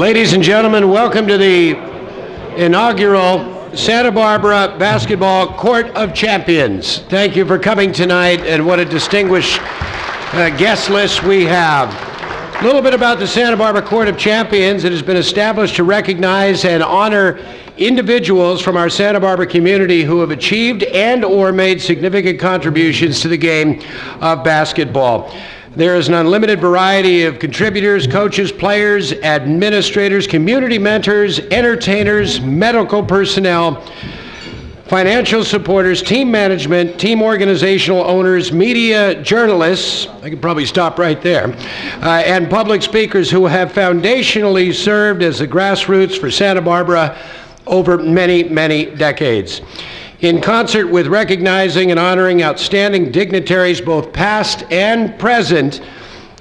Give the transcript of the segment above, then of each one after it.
Ladies and gentlemen, welcome to the inaugural Santa Barbara Basketball Court of Champions. Thank you for coming tonight, and what a distinguished uh, guest list we have. A little bit about the Santa Barbara Court of Champions. It has been established to recognize and honor individuals from our Santa Barbara community who have achieved and or made significant contributions to the game of basketball. There is an unlimited variety of contributors, coaches, players, administrators, community mentors, entertainers, medical personnel, financial supporters, team management, team organizational owners, media journalists, I could probably stop right there, uh, and public speakers who have foundationally served as the grassroots for Santa Barbara over many, many decades. In concert with recognizing and honoring outstanding dignitaries, both past and present,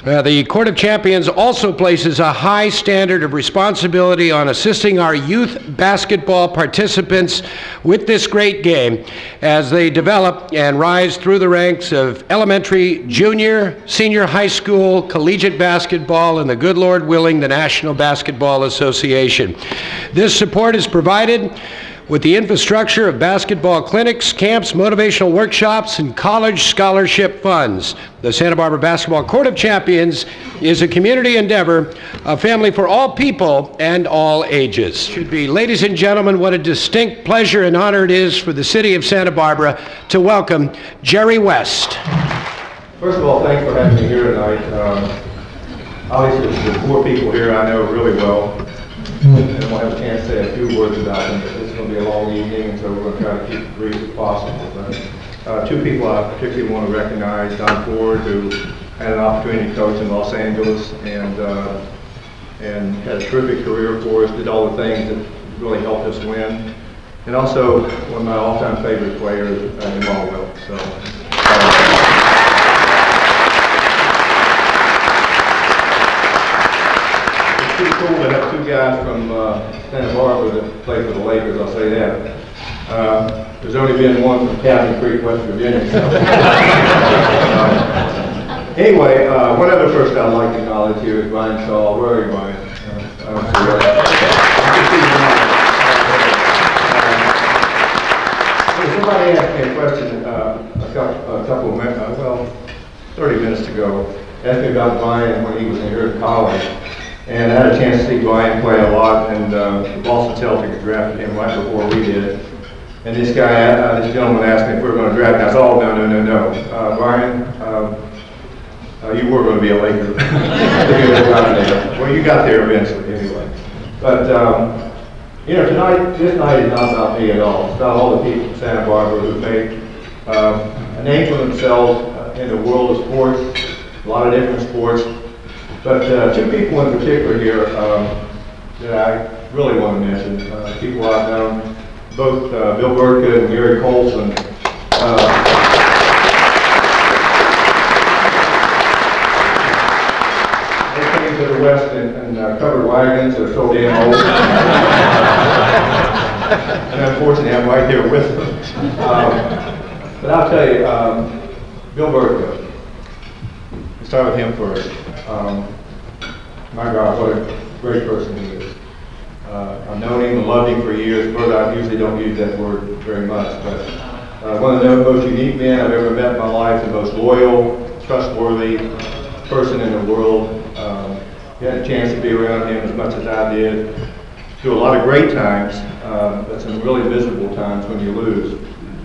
uh, the Court of Champions also places a high standard of responsibility on assisting our youth basketball participants with this great game as they develop and rise through the ranks of elementary, junior, senior high school, collegiate basketball, and the good Lord willing, the National Basketball Association. This support is provided with the infrastructure of basketball clinics, camps, motivational workshops, and college scholarship funds. The Santa Barbara Basketball Court of Champions is a community endeavor, a family for all people and all ages. Should be, ladies and gentlemen, what a distinct pleasure and honor it is for the city of Santa Barbara to welcome Jerry West. First of all, thanks for having me here tonight. Um, obviously, the four people here I know really well, and I will have a chance to say a few words about them. Is going to be a long evening, and so we're going to try to keep it brief as possible. But uh, two people I particularly want to recognize: Don Ford, who had an opportunity to coach in Los Angeles and uh, and had a terrific career for us. Did all the things that really helped us win, and also one of my all-time favorite players, uh, Jamaal Wilkes. So. Uh, pretty cool to have two guys from uh, Santa Barbara that play for the Lakers, I'll say that. Uh, there's only been one from Cabin Creek, West Virginia. So. uh, anyway, uh, one other person I'd like to acknowledge here is Brian Shaw. Where are you, Brian? somebody asked me a question uh, a couple, a couple of minutes, uh, well, 30 minutes ago, asked me about Brian when he was here at college. And I had a chance to see Brian play a lot, and uh, Boston Celtics drafted him right before we did. And this guy, uh, this gentleman asked me if we were going to draft him. I said, oh, no, no, no, no. Uh, Brian, um, uh, you were going to be a Laker. well, you got there eventually, anyway. But, um, you know, tonight, this night is not about me at all. It's about all the people from Santa Barbara who made um, a name for themselves in the world of sports, a lot of different sports. But uh, two people in particular here um, that I really want to mention, uh, people I've known, both uh, Bill Bertka and Gary Colson. Uh, they came to the West in, in uh, covered wagons. They're so damn old. and unfortunately, I'm right here with them. Um, but I'll tell you, um, Bill Bertka, start with him first. Um, my God, what a great person he is. Uh, I've known him and loved him for years. But I usually don't use that word very much, but uh, one of the most unique men I've ever met in my life, the most loyal, trustworthy person in the world. Um, had a chance to be around him as much as I did. Through a lot of great times, uh, but some really miserable times when you lose.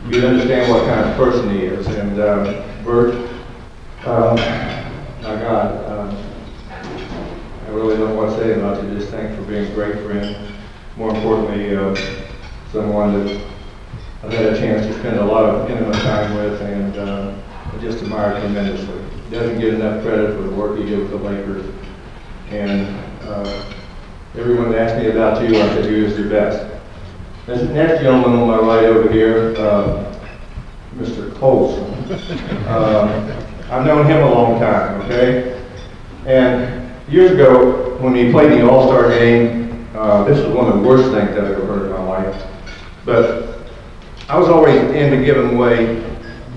You understand what kind of person he is. And um, Bert, um, my God, um, really don't want to say about you. Just thank for being a great friend. More importantly, uh, someone that I've had a chance to spend a lot of intimate time with and uh, just admire tremendously. Doesn't get enough credit for the work he did with the Lakers. And uh, everyone that asked me about you, I said you was your best. This next gentleman on my right over here, uh, Mr. Colson. Uh, I've known him a long time, okay? And years ago, when we played the All-Star game, uh, this was one of the worst things I've ever heard in my life. But I was always into giving away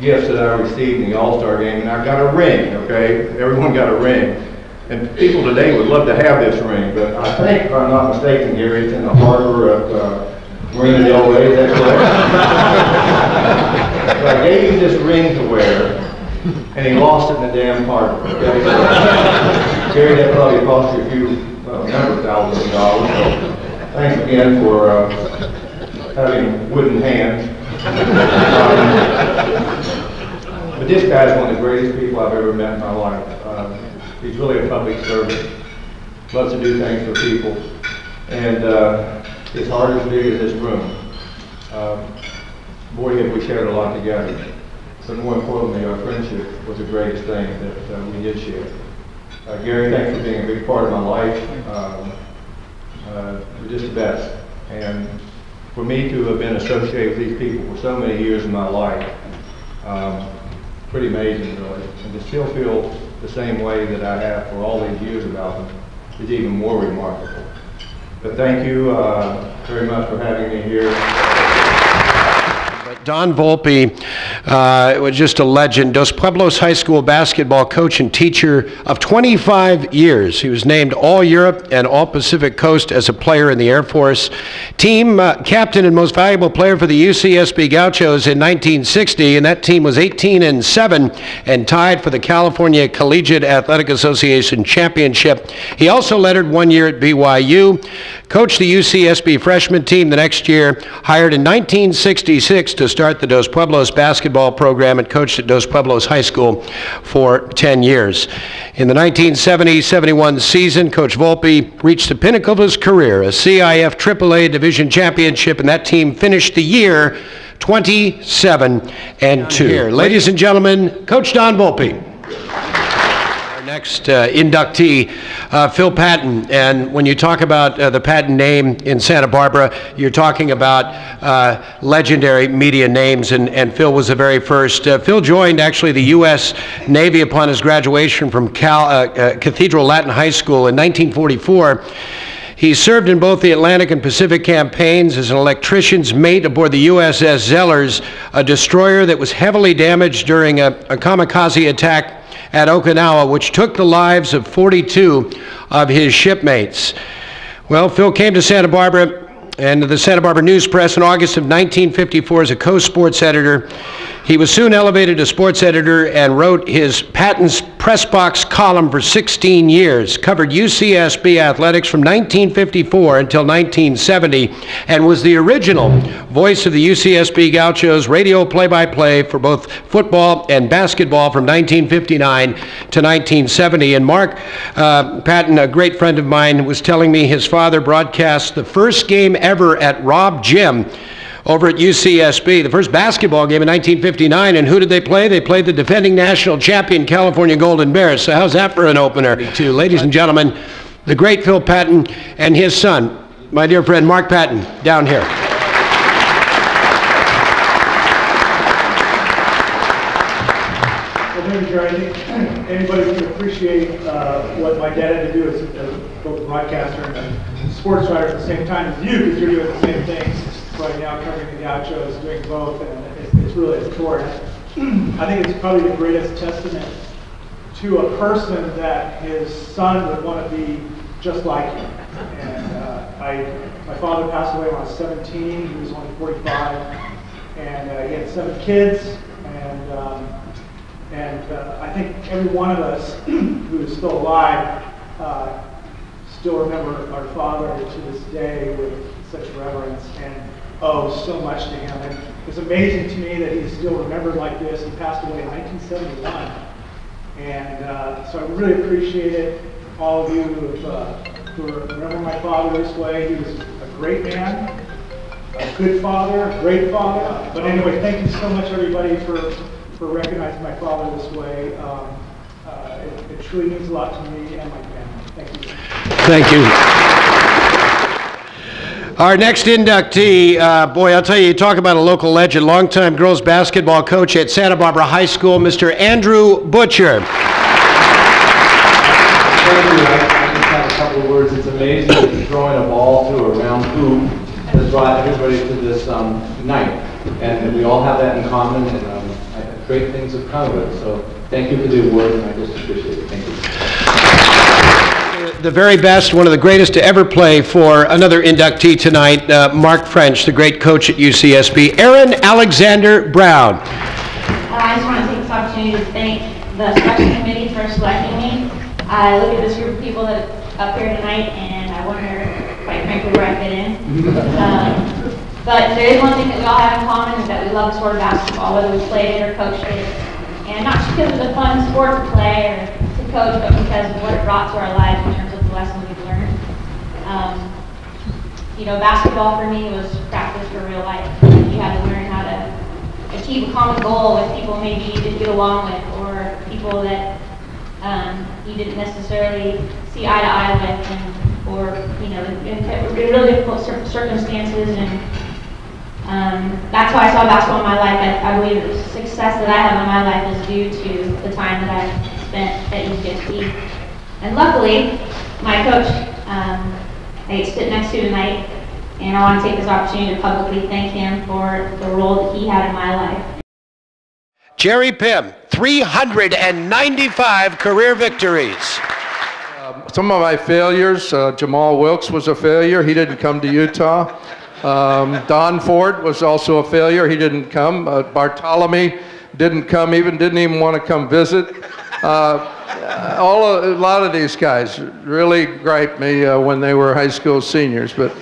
gifts that I received in the All-Star game, and I got a ring, okay? Everyone got a ring. And people today would love to have this ring, but I think, if I'm not mistaken, Gary, it's in the harbor of uh, Del Rey, is that correct? So I gave him this ring to wear, and he lost it in the damn harbor, okay? That probably cost you a few, thousands of dollars, so thanks again for uh, having wooden hands. Um, But this guy's one of the greatest people I've ever met in my life. Um, He's really a public servant, loves to do things for people, and uh, his heart is big as this room. Um, Boy, have we shared a lot together, but more importantly, our friendship was the greatest thing that uh, we did share. Uh, Gary, thanks for being a big part of my life. Um, uh, You're just the best. And for me to have been associated with these people for so many years in my life, um, pretty amazing, really. And to still feel the same way that I have for all these years about them is even more remarkable. But thank you uh, very much for having me here. Don Volpe uh, was just a legend. Dos Pueblos High School basketball coach and teacher of 25 years. He was named All Europe and All Pacific Coast as a player in the Air Force. Team uh, captain and most valuable player for the UCSB Gauchos in 1960, and that team was 18 and 7 and tied for the California Collegiate Athletic Association championship. He also lettered one year at BYU, coached the UCSB freshman team the next year, hired in 1966 to start the Dos Pueblos basketball program and coached at Dos Pueblos High School for 10 years. In the 1970-71 season, Coach Volpe reached the pinnacle of his career, a CIF AAA Division championship, and that team finished the year 27 and 2. Ladies and gentlemen, Coach Don Volpe. Next uh, inductee, uh, Phil Patton. And when you talk about uh, the Patton name in Santa Barbara, you're talking about uh, legendary media names, and, and Phil was the very first. Uh, Phil joined actually the U.S. Navy upon his graduation from Cal, uh, Cathedral Latin High School in 1944. He served in both the Atlantic and Pacific campaigns as an electrician's mate aboard the USS Zellars, a destroyer that was heavily damaged during a, a kamikaze attack at Okinawa, which took the lives of 42 of his shipmates. Well, Phil came to Santa Barbara and the Santa Barbara News Press in August of 1954 as a co-sports editor. He was soon elevated to sports editor and wrote his Patton's Press Box column for 16 years, covered UCSB athletics from 1954 until 1970, and was the original voice of the UCSB Gauchos radio play-by-play for both football and basketball from 1959 to 1970. And Mark uh, Patton, a great friend of mine, was telling me his father broadcast the first game ever at Rob Gym over at UCSB, the first basketball game in 1959. And who did they play? They played the defending national champion California Golden Bears. So how's that for an opener? To ladies and gentlemen, the great Phil Patton and his son, my dear friend Mark Patton, down here. Well, maybe, Jerry, I anybody can appreciate uh, what my dad had to do as as both a broadcaster and a sports writer at the same time as you, because you're doing the same things right now, the Gauchos, doing both, and it's, it's really chore. I think it's probably the greatest testament to a person that his son would want to be just like him. And uh, I, my father passed away when I was 17. He was only 45, and uh, he had seven kids. And um, and uh, I think every one of us who is still alive uh, still remember our father to this day with such reverence and owe so much to him. And it's amazing to me that he's still remembered like this. He passed away in 1971. And uh, so I really appreciate it, all of you who, have, uh, who remember my father this way. He was a great man, a good father, a great father. But anyway, thank you so much, everybody, for, for recognizing my father this way. Um, uh, it, it truly means a lot to me and my family. Thank you. Thank you. Our next inductee, uh, boy, I'll tell you, you talk about a local legend, longtime girls basketball coach at Santa Barbara High School, Mr. Andrew Butcher. Thank you. I just have a couple of words. It's amazing throwing a ball to a round hoop has brought everybody to this um, night. And we all have that in common, and um, great things have come of it. So thank you for the award, and I just appreciate it. Thank you. The, very best, one of the greatest to ever play for another inductee tonight, uh, Mark French, the great coach at UCSB. Erin Alexander Brown. Uh, I just want to take this opportunity to thank the selection committee for selecting me. I look at this group of people that are up here tonight, and I wonder, quite frankly, where I fit in. Um, but there is one thing that we all have in common is that we love the sport of basketball, whether we played it or coached it. And not just because it's a fun sport to play or coach, but because of what it brought to our lives in terms of the lessons we've learned. Um, you know, basketball for me was practice for real life. You had to learn how to achieve a common goal with people maybe you didn't get along with, or people that um, you didn't necessarily see eye to eye with, and, or you know, in, really difficult cir- circumstances. And um, that's how I saw basketball in my life. I, I believe the success that I have in my life is due to the time that I spent at UCSB. And luckily, my coach, um, I get to sit next to tonight, and I want to take this opportunity to publicly thank him for the role that he had in my life. Jerry Pimm, 395 career victories. Some of my failures, uh, Jamaal Wilkes was a failure. He didn't come to Utah. Um, Don Ford was also a failure. He didn't come. Uh, Bartolome didn't come, even didn't even want to come visit. Uh, all a lot of these guys really griped me uh, when they were high school seniors. But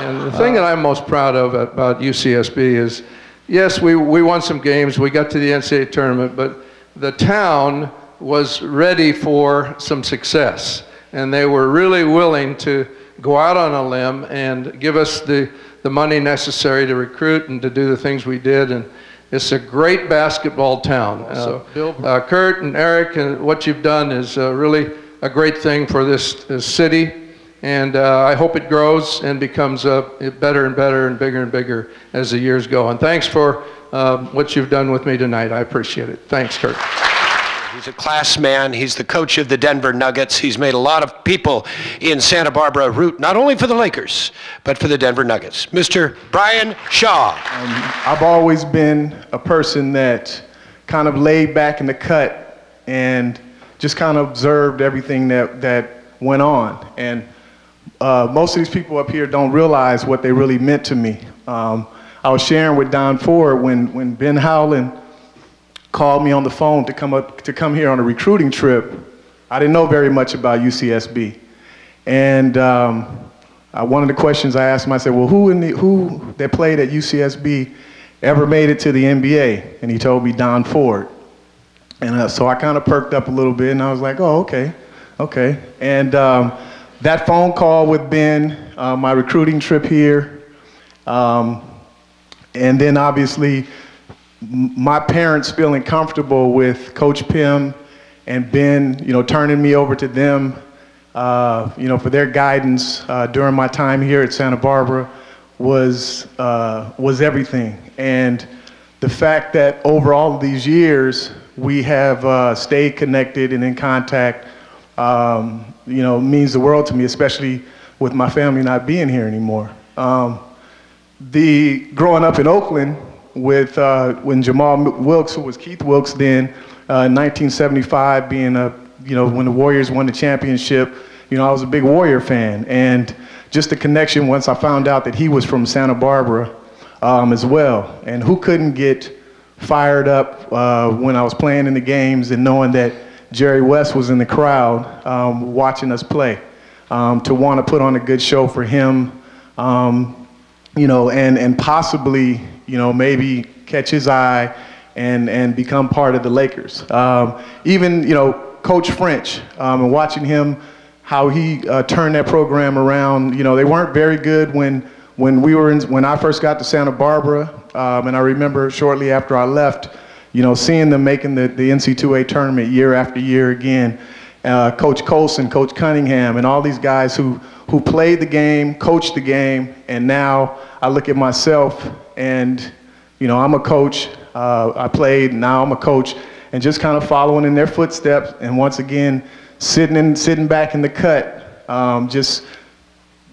and the thing that I'm most proud of about UCSB is, yes, we, we won some games. We got to the NCAA tournament, but the town was ready for some success. And they were really willing to go out on a limb and give us the, the money necessary to recruit and to do the things we did. And it's a great basketball town. Uh, uh, Curt and Eric, and what you've done is uh, really a great thing for this, this city. And uh, I hope it grows and becomes uh, better and better and bigger and bigger as the years go. And thanks for uh, what you've done with me tonight. I appreciate it. Thanks, Curt. He's a class man. He's the coach of the Denver Nuggets. He's made a lot of people in Santa Barbara root not only for the Lakers, but for the Denver Nuggets. Mr. Brian Shaw. I've always been a person that kind of laid back in the cut and just kind of observed everything that, that went on. And uh, most of these people up here don't realize what they really meant to me. Um, I was sharing with Don Ford when, when Ben Howland called me on the phone to come up to come here on a recruiting trip. I didn't know very much about UCSB, and um, uh, one of the questions I asked him, I said, "Well, who in the who that played at UCSB ever made it to the NBA?" And he told me Don Ford, and uh, so I kind of perked up a little bit, and I was like, "Oh, okay, okay." And um, that phone call with Ben, uh, my recruiting trip here, um, and then obviously my parents feeling comfortable with Coach Pimm and Ben, you know, turning me over to them, uh, you know, for their guidance uh, during my time here at Santa Barbara was uh, was everything. And the fact that over all of these years we have uh, stayed connected and in contact, um, you know, means the world to me, especially with my family not being here anymore. Um, the growing up in Oakland with uh, when Jamaal Wilkes, who was Keith Wilkes then, uh, in 1975, being a you know when the Warriors won the championship, you know I was a big Warrior fan, and just the connection once I found out that he was from Santa Barbara um, as well, and who couldn't get fired up uh, when I was playing in the games and knowing that Jerry West was in the crowd um, watching us play, um, to want to put on a good show for him, um, you know, and and possibly you know, maybe catch his eye and, and become part of the Lakers. Um, even, you know, Coach French um, and watching him, how he uh, turned that program around. You know, they weren't very good when, when we were in, when I first got to Santa Barbara, um, and I remember shortly after I left, you know, seeing them making the, the NC2A tournament year after year again. Uh, Coach Colson, Coach Cunningham, and all these guys who, who played the game, coached the game, and now I look at myself and you know I'm a coach. Uh, I played. Now I'm a coach, and just kind of following in their footsteps. And once again, sitting in, sitting back in the cut, um, just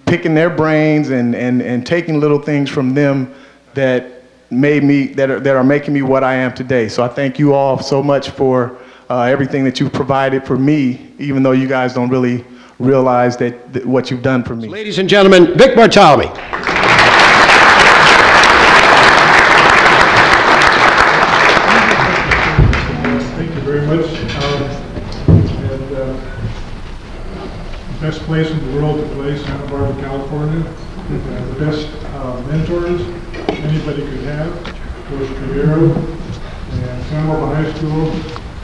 picking their brains and, and, and taking little things from them that made me that are, that are making me what I am today. So I thank you all so much for uh, everything that you've provided for me, even though you guys don't really realize that, that what you've done for me. Ladies and gentlemen, Vic Bartolome. Best place in the world to play, Santa Barbara, California. Uh, The best uh, mentors anybody could have, Coach Cabero and Santa Barbara High School,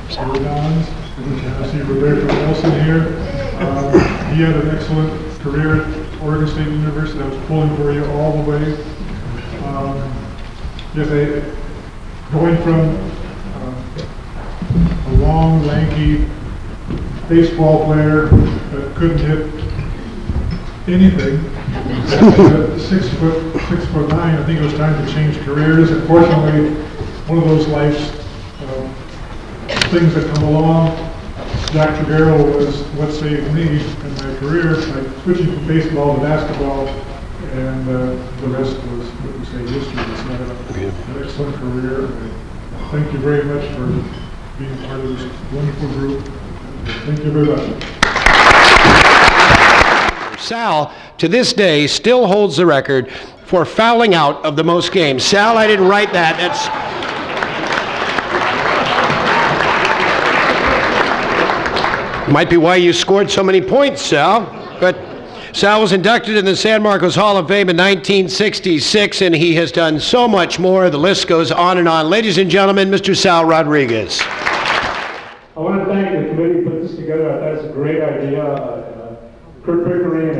Sir Dons. I see Roberto Nelson here. Um, He had an excellent career at Oregon State University. I was pulling for you all the way. Um, Yes, I, going from um, a long, lanky baseball player that couldn't hit anything. Six foot, six foot nine, I think it was time to change careers. Unfortunately, one of those life's um, things that come along, Jack Trevero was what saved me in my career, by switching from baseball to basketball, and uh, the rest was, what we say, history. It's had a- an excellent career. and Thank you very much for being part of this wonderful group. Thank you very much. Sal, to this day, still holds the record for fouling out of the most games. Sal, I didn't write that. That's. Might be why you scored so many points, Sal. But Sal was inducted in the San Marcos Hall of Fame in 1966, and he has done so much more. The list goes on and on. Ladies and gentlemen, Mr. Sal Rodriguez. I want to thank the committee who put this together. I thought it's a great idea. Uh, Curt Pickering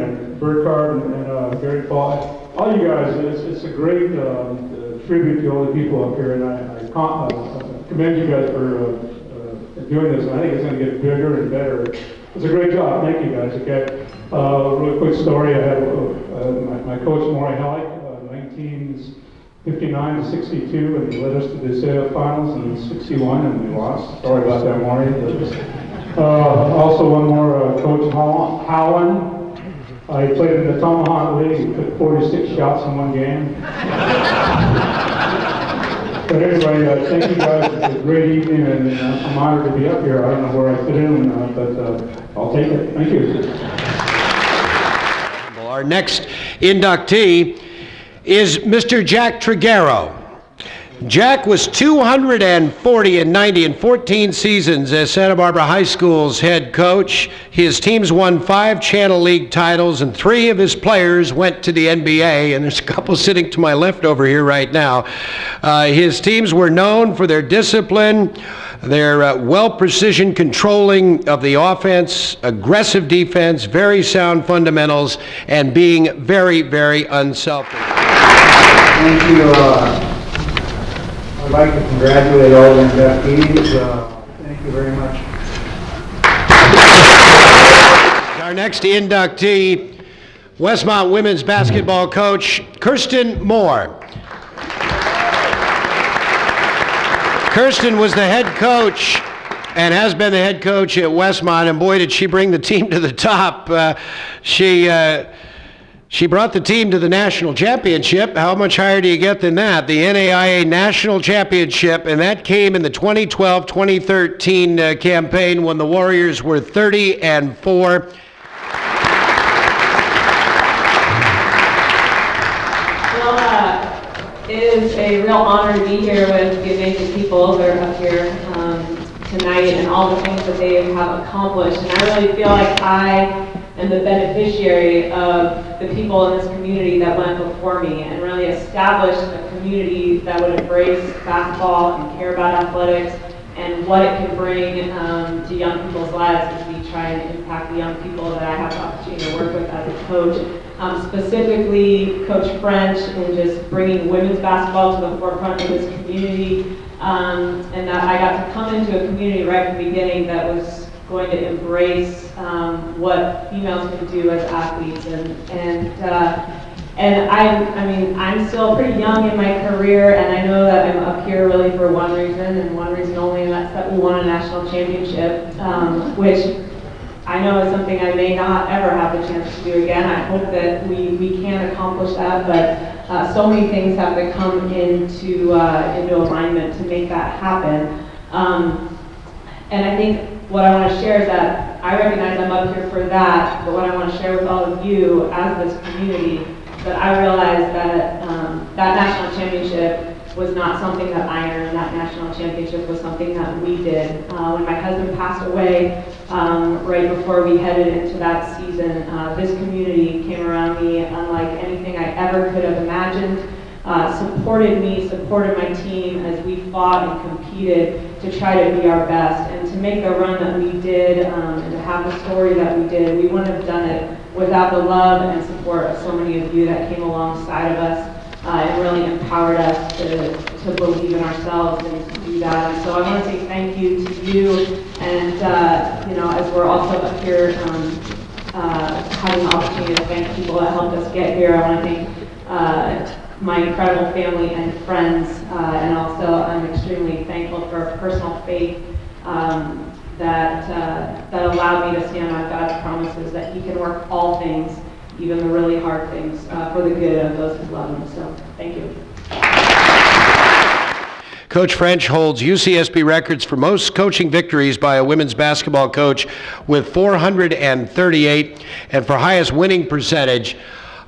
and and uh, Gary Paul, all you guys, it's, it's a great um, tribute to all the people up here, and I, I uh, commend you guys for uh, uh, doing this. And I think it's going to get bigger and better. It's a great job. Thank you guys. Okay. Uh, real quick story. I had uh, my, my coach Maury Halleck, uh, 1959 to 62, and he led us to the state finals in 61, and we lost. Sorry about that, Maury. Uh, also, one more, uh, Coach Holl- Uh, played in the Tomahawk League. He took 46 shots in one game. But anyway, uh, thank you guys. It's a great evening, and uh, I'm honored to be up here. I don't know where I fit in, uh, but uh, I'll take it. Thank you. Our next inductee is Mr. Jack Triguero. Jack was 240 and 90 in 14 seasons as Santa Barbara High School's head coach. His teams won five Channel League titles, and three of his players went to the NBA. And there's a couple sitting to my left over here right now. Uh, his teams were known for their discipline, their uh, well precision controlling of the offense, aggressive defense, very sound fundamentals, and being very, very unselfish. Thank you. uh, like to congratulate all the inductees. Uh, Thank you very much. Our next inductee, Westmont women's basketball coach Kirsten Moore. Kirsten was the head coach and has been the head coach at Westmont, and boy, did she bring the team to the top. Uh, she uh, she brought the team to the national championship. How much higher do you get than that? The NAIA National Championship, and that came in the 2012-2013 uh, campaign when the Warriors were 30 and 4. Well, uh, it is a real honor to be here with the amazing people that are up here um, tonight and all the things that they have accomplished. And I really feel like I am the beneficiary of the people in this community that went before me and really established a community that would embrace basketball and care about athletics and what it can bring um, to young people's lives as we try and impact the young people that I have the opportunity to work with as a coach. Um, specifically, Coach French and just bringing women's basketball to the forefront of this community. Um, and that I got to come into a community right from the beginning that was going to embrace um, what females can do as athletes. And, and uh, and I, I mean, I'm still pretty young in my career, and I know that I'm up here really for one reason, and one reason only, and that's that we won a national championship, um, which I know is something I may not ever have the chance to do again. I hope that we, we can accomplish that, but uh, so many things have to come into, uh, into alignment to make that happen. Um, and I think what I want to share is that I recognize I'm up here for that, but what I want to share with all of you as this community, that I realize that um, that national championship was not something that I earned. That national championship was something that we did. Uh, when my husband passed away, um, right before we headed into that season, uh, this community came around me unlike anything I ever could have imagined. Uh, supported me, supported my team as we fought and competed to try to be our best and to make the run that we did um, and to have the story that we did. We wouldn't have done it without the love and support of so many of you that came alongside of us uh, and really empowered us to, to believe in ourselves and to do that. And so I want to say thank you to you, and uh, you know, as we're also up here um, uh, having the opportunity to thank people that helped us get here, I want to thank uh, my incredible family and friends, uh, and also I'm extremely thankful for personal faith. Um, that, uh, that allowed me to stand on God's promises that He can work all things even the really hard things uh, for the good of those who love him. So thank you. Coach French holds UCSB records for most coaching victories by a women's basketball coach with 438 and for highest winning percentage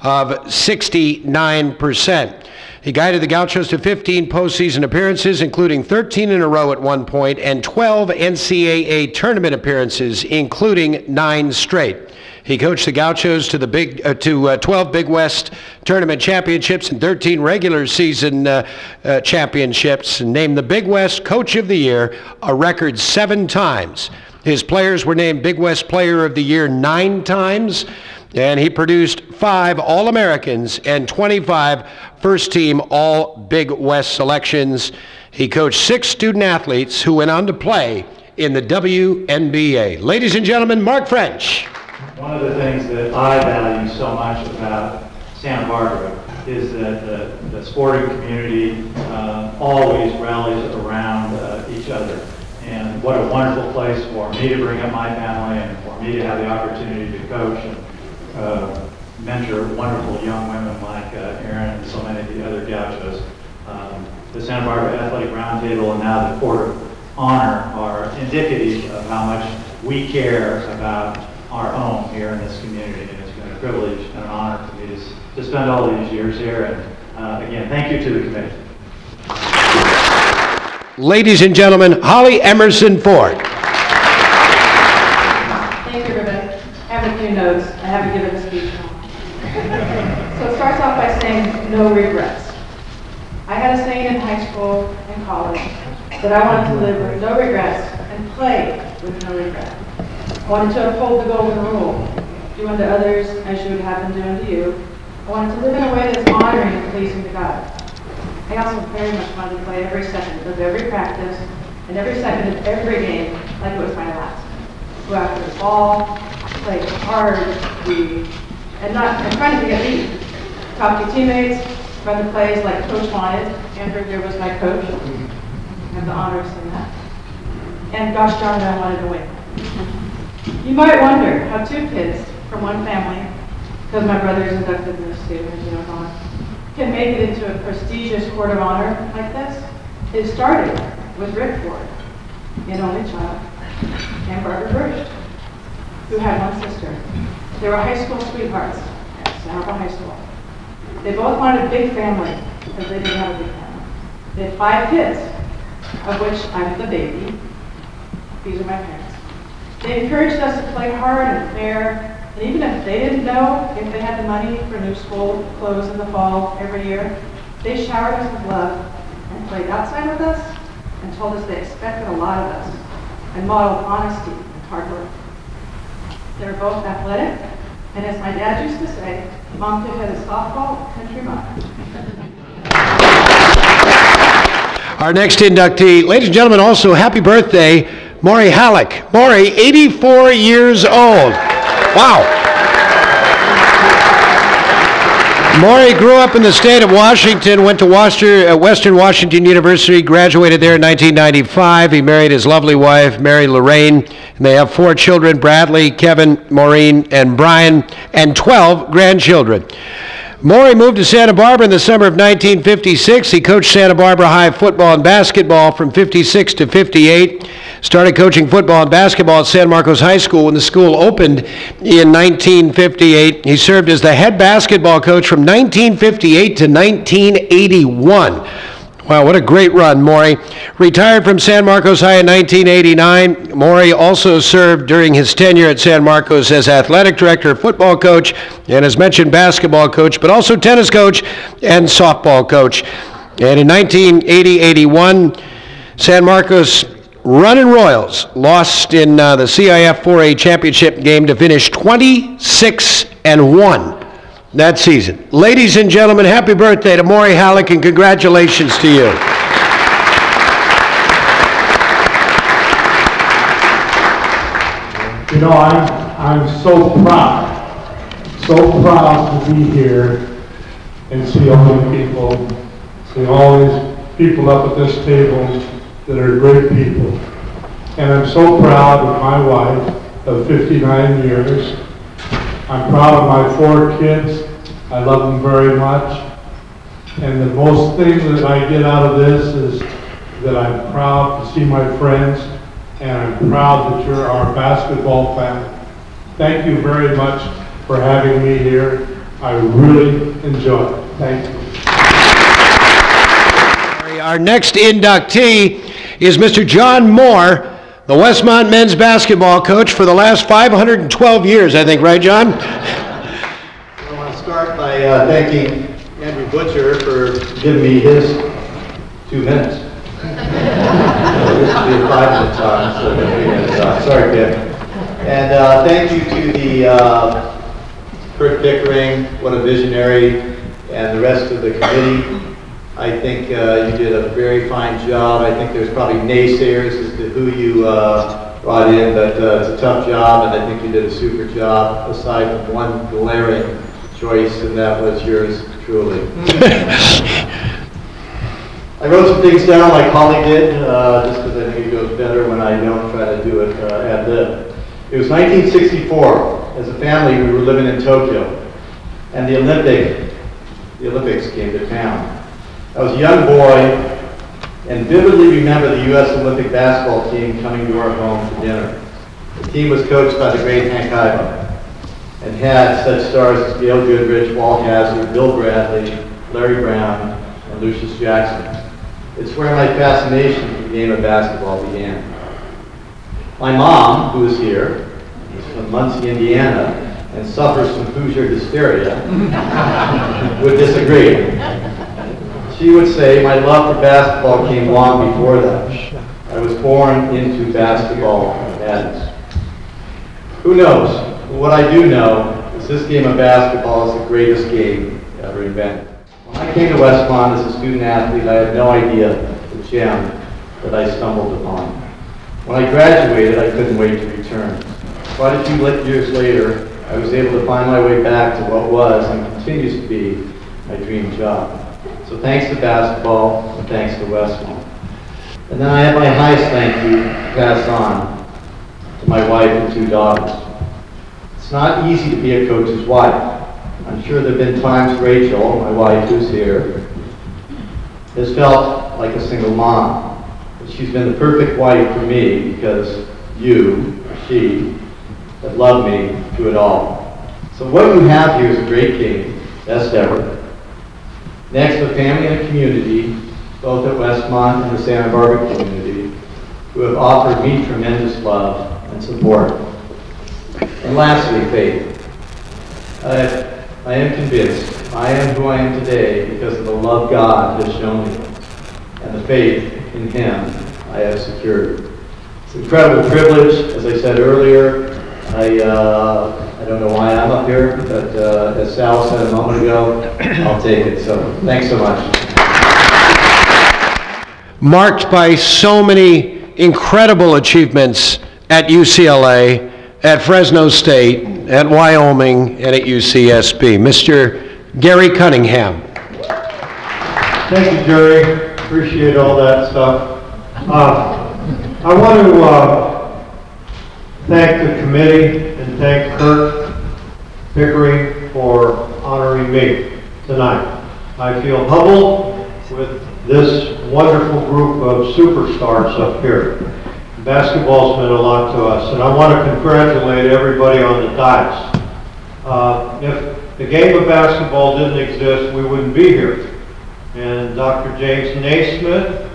of 69%. He guided the Gauchos to 15 postseason appearances, including 13 in a row at one point, and 12 NCAA tournament appearances, including nine straight. He coached the Gauchos to the big uh, to uh, 12 Big West tournament championships and 13 regular season uh, uh, championships, and named the Big West Coach of the Year a record seven times. His players were named Big West Player of the Year nine times, and he produced five All Americans and 25 first team All Big West selections. He coached six student athletes who went on to play in the WNBA. Ladies and gentlemen, Mark French. One of the things that I value so much about Santa Barbara is that the, the sporting community uh, always rallies around uh, each other. And what a wonderful place for me to bring up my family and for me to have the opportunity to coach and uh, mentor wonderful young women like uh, Erin and so many of the other gauchos. Um, the Santa Barbara Athletic Roundtable and now the Court of Honor are indicative of how much we care about our home here in this community. And it's been a privilege and an honor for me to, to spend all these years here. And uh, again, thank you to the committee. Ladies and gentlemen, Holly Emerson Ford. Thank you, everybody. I have a few notes. I haven't given a speech. so it starts off by saying no regrets. I had a saying in high school and college that I wanted to live with no regrets and play with no regrets I wanted to uphold the golden rule, do unto others as you would have them do unto you. I wanted to live in a way that's honoring and pleasing to God. I also very much wanted to play every second of every practice and every second of every game like it was my last. Go after the ball, play hard, and not and trying to get beat. Talk to teammates, run the plays like coach wanted. Andrew here was my coach. I have the honor of saying that. And gosh darn it, I wanted to win. You might wonder how two kids from one family, because my brother is inducted in too, as you know, can make it into a prestigious court of honor like this. It started with Rick Ford, an only child, and Barbara Burst, who had one sister. They were high school sweethearts at Santa High School. They both wanted a big family because they didn't have a big family. They had five kids, of which I'm the baby. These are my parents. They encouraged us to play hard and fair, and even if they didn't know if they had the money for new school clothes in the fall every year, they showered us with love and played outside with us and told us they expected a lot of us and modeled honesty and hard work. They were both athletic, and as my dad used to say, mom a softball, country mom. Our next inductee, ladies and gentlemen, also happy birthday Maury Halleck. Maury, 84 years old. Wow. Maury grew up in the state of Washington, went to uh, Western Washington University, graduated there in 1995. He married his lovely wife, Mary Lorraine, and they have four children Bradley, Kevin, Maureen, and Brian, and 12 grandchildren. Maury moved to Santa Barbara in the summer of 1956. He coached Santa Barbara High football and basketball from 56 to 58 Started coaching football and basketball at San Marcos High School when the school opened in 1958. He served as the head basketball coach from 1958 to 1981. Wow, what a great run, Maury. Retired from San Marcos High in 1989. Maury also served during his tenure at San Marcos as athletic director, football coach, and as mentioned, basketball coach, but also tennis coach and softball coach. And in 1980 81, San Marcos Running Royals lost in uh, the CIF 4A championship game to finish 26 and 1 that season. Ladies and gentlemen, happy birthday to Maury Halleck and congratulations to you. You know, I'm, I'm so proud, so proud to be here and see all the people, see all these people up at this table that are great people. And I'm so proud of my wife of 59 years. I'm proud of my four kids. I love them very much. And the most thing that I get out of this is that I'm proud to see my friends, and I'm proud that you're our basketball family. Thank you very much for having me here. I really enjoy it. Thank you. Our next inductee is Mr. John Moore, the Westmont men's basketball coach for the last 512 years, I think, right, John? I want to start by uh, thanking Andrew Butcher for giving me his two minutes. Uh, this will be a five-minute talk, so three minutes. Sorry, Kim. And uh, thank you to the uh, Curt Pickering, what a visionary, and the rest of the committee. I think uh, you did a very fine job. I think there's probably naysayers as to who you uh, brought in, but uh, it's a tough job, and I think you did a super job, aside from one glaring choice, and that was yours truly. I wrote some things down like Holly did, uh, just because I think it goes better when I don't try to do it uh, ad lib. It was 1964. As a family, we were living in Tokyo, and the Olympic, the Olympics came to town. I was a young boy and vividly remember the U.S. Olympic basketball team coming to our home for dinner. The team was coached by the great Hank Iba and had such stars as Gail Goodrich, Walt Hazzard, Bill Bradley, Larry Brown, and Lucious Jackson. It's where my fascination with the game of basketball began. My mom, who is here, is from Muncie, Indiana, and suffers from Hoosier hysteria, would disagree. She would say, my love for basketball came long before that. I was born into basketball madness. Who knows? what I do know is this game of basketball is the greatest game ever invented. When I came to Westmont as a student athlete, I had no idea the gem that I stumbled upon. When I graduated, I couldn't wait to return. Quite a few years later, I was able to find my way back to what was and continues to be my dream job. So thanks to basketball, and thanks to Westmont. And then I have my highest thank you to pass on to my wife and two daughters. It's not easy to be a coach's wife. I'm sure there have been times Rachel, my wife who's here, has felt like a single mom. But she's been the perfect wife for me because you, she, have loved me through it all. So what you have here is a great game, best ever. Next, a family and a community, both at Westmont and the Santa Barbara community, who have offered me tremendous love and support. And lastly, faith. I, I am convinced I am who I am today because of the love God has shown me and the faith in Him I have secured. It's an incredible privilege, as I said earlier. I, uh, I don't know why I'm up here, but uh, as Sal said a moment ago, I'll take it. So thanks so much. Marked by so many incredible achievements at UCLA, at Fresno State, at Wyoming, and at UCSB. Mr. Gary Cunningham. Thank you, Jerry. Appreciate all that stuff. Uh, I want to uh, thank the committee thank Curt Pickering for honoring me tonight. I feel humbled with this wonderful group of superstars up here. Basketball's meant a lot to us, and I want to congratulate everybody on the dais. Uh, If the game of basketball didn't exist, we wouldn't be here. And Dr. James Naismith,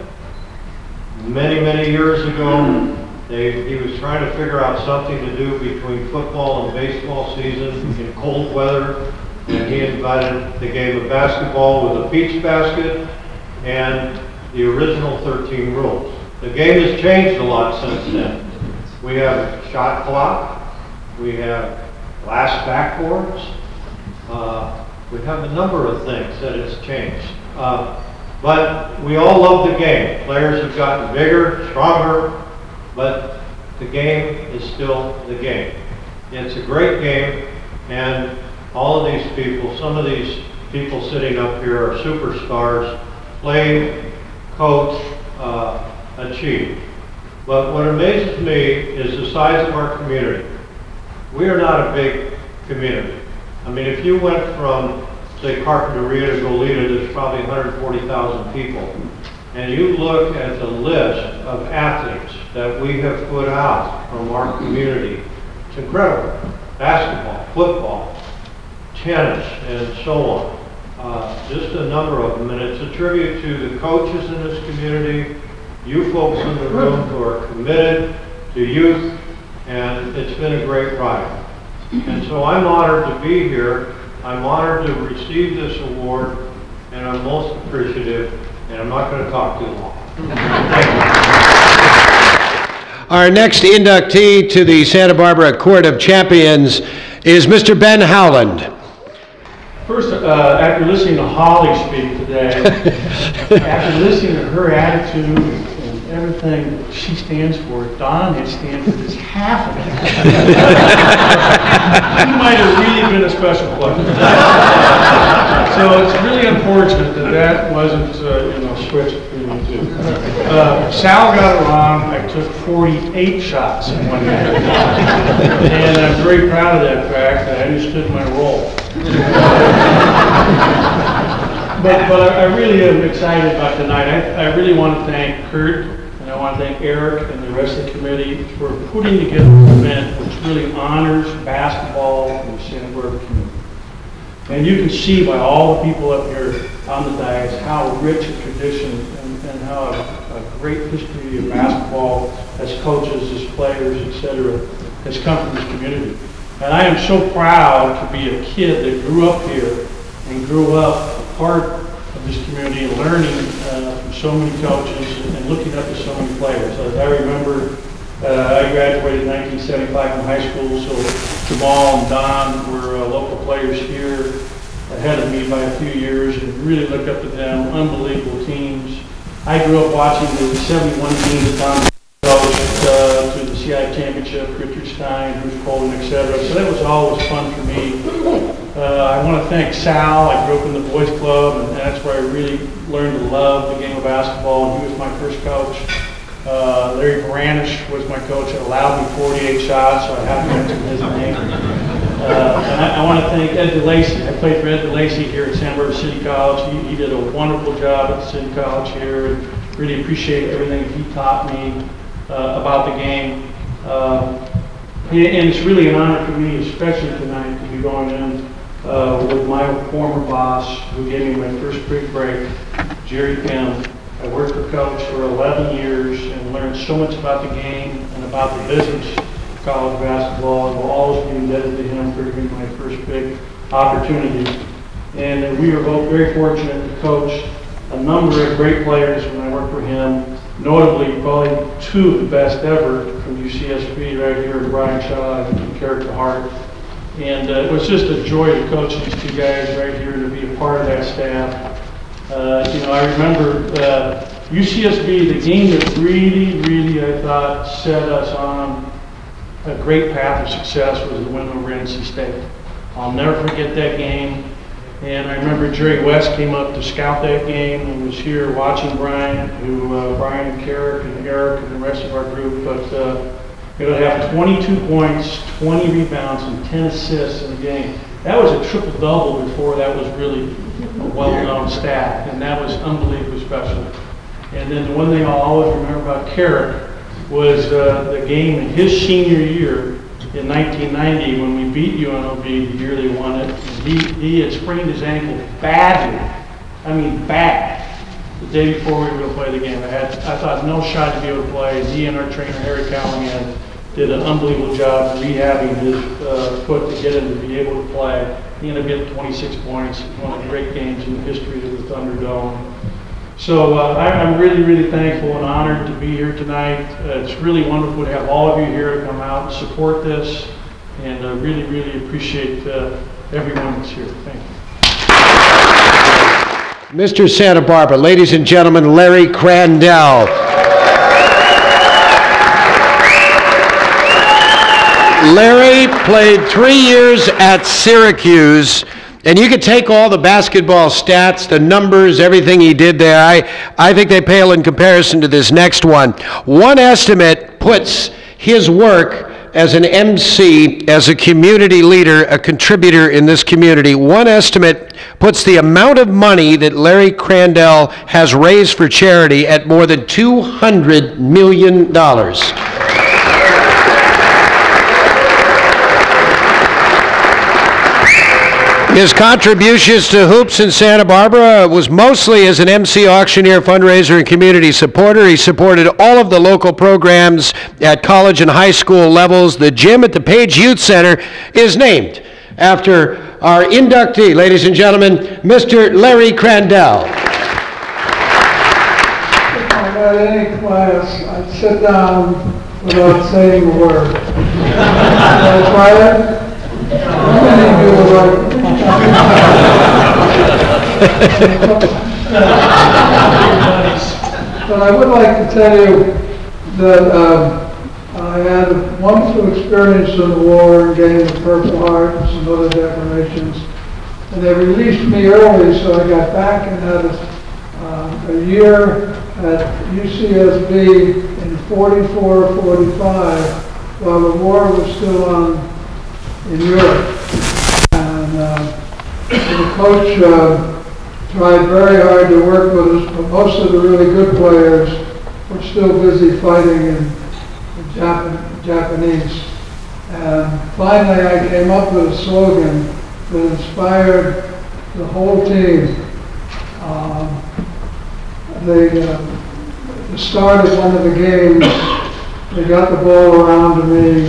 many, many years ago, they, he was trying to figure out something to do between football and baseball season in cold weather, and he invited the game of basketball with a beach basket and the original 13 rules. The game has changed a lot since then. We have shot clock, we have glass backboards, uh, we have a number of things that has changed. Uh, but we all love the game. Players have gotten bigger, stronger, but the game is still the game. It's a great game, and all of these people, some of these people sitting up here are superstars, played, coached, uh, achieved. But what amazes me is the size of our community. We are not a big community. I mean, if you went from, say, Carpinteria to Goleta, there's probably 140,000 people. And you look at the list of athletes that we have put out from our community, it's incredible. Basketball, football, tennis, and so on. Uh, just a number of them, and it's a tribute to the coaches in this community, you folks in the room who are committed to youth, and it's been a great ride. And so I'm honored to be here. I'm honored to receive this award, and I'm most appreciative, and I'm not going to talk too long. Our next inductee to the Santa Barbara Court of Champions is Mr. Ben Howland. First, uh, after listening to Holly speak today, after listening to her attitude and everything she stands for, Don had stand for just half of it. he might have really been a special player. so it's really unfortunate that that wasn't, uh, you know, switched between the two. Uh, Sal got it wrong. I took 48 shots in one night. and I'm very proud of that fact. That I understood my role. but but I, I really am excited about tonight. I, I really want to thank Curt and I want to thank Eric and the rest of the committee for putting together an event which really honors basketball in the Barbara community. And you can see by all the people up here on the dais how rich a tradition and, and how a, a great history of basketball as coaches, as players, etc., has come from this community. And I am so proud to be a kid that grew up here and grew up a part of this community and learning uh, from so many coaches and looking up to so many players. As I remember, uh, I graduated in 1975 from high school, so Jamaal and Don were uh, local players here ahead of me by a few years and really looked up to them, unbelievable teams. I grew up watching the 71 teams that Don coached uh, to the CIF Championship, Richard Stein, Bruce Colvin, etc. So that was always fun for me. Uh, I want to thank Sal. I grew up in the boys club, and that's where I really learned to love the game of basketball, and he was my first coach. Uh, Larry Branish was my coach and allowed me 48 shots, so I have to mention his name. Uh, and I, I want to thank Ed DeLacy. I played for Ed DeLacy here at Santa Barbara City College. He, he did a wonderful job at City College here, and really appreciate everything he taught me uh, about the game. And and it's really an honor for me, especially tonight, to be going in uh, with my former boss, who gave me my first big break, Jerry Pimm. I worked for Coach for 11 years and learned so much about the game and about the business of college basketball. And will always be indebted to him for giving me my first big opportunity. And we were both very fortunate to coach a number of great players when I worked for him, notably probably two of the best ever from UCSB right here, Brian Shaw and Garrick Hart. And uh, it was just a joy to coach these two guys right here to be a part of that staff. Uh, you know, I remember uh, UCSB, the game that really, really, I thought, set us on a great path of success was the win over NC State. I'll never forget that game. And I remember Jerry West came up to scout that game and was here watching Brian, who uh, Brian and Garrick and Eric and the rest of our group. But uh, it'll have 22 points, 20 rebounds, and 10 assists in the game. That was a triple double before that was really a well-known stat, and that was unbelievably special. And then the one thing I'll always remember about Garrick was uh, the game in his senior year in 1990 when we beat UNLV the year they won it. He, he had sprained his ankle badly, I mean bad, the day before we were going to play the game. I had, I thought no shot to be able to play. He and our trainer, Harry Callahan, did an unbelievable job rehabbing his uh, foot to get him to be able to play. He ended up getting 26 points, one of the great games in the history of the Thunderdome. So uh, I- I'm really, really thankful and honored to be here tonight. Uh, It's really wonderful to have all of you here to come out and support this, and uh, really, really appreciate uh, everyone that's here. Thank you. Mr. Santa Barbara, ladies and gentlemen, Larry Crandell. Larry played three years at Syracuse, and you could take all the basketball stats, the numbers, everything he did there. I, I think they pale in comparison to this next one. One estimate puts his work as an MC, as a community leader, a contributor in this community. One estimate puts the amount of money that Larry Crandell has raised for charity at more than $200 million. His contributions to Hoops in Santa Barbara was mostly as an MC auctioneer, fundraiser, and community supporter. He supported all of the local programs at college and high school levels. The gym at the Page Youth Center is named after our inductee, ladies and gentlemen, Mr. Larry Crandell. If I had any class, I'd sit down without saying a word. Can I try it? Many would like? But I would like to tell you that um, I had a wonderful experience in the war and getting the Purple Heart and some other decorations. And they released me early, so I got back and had a, um, a year at UCSB in 44, 45, while the war was still on in Europe. The coach uh, tried very hard to work with us, but most of the really good players were still busy fighting in, in Japan, Japanese. And finally, I came up with a slogan that inspired the whole team. Um, they, uh, the start of one of the games, they got the ball around to me,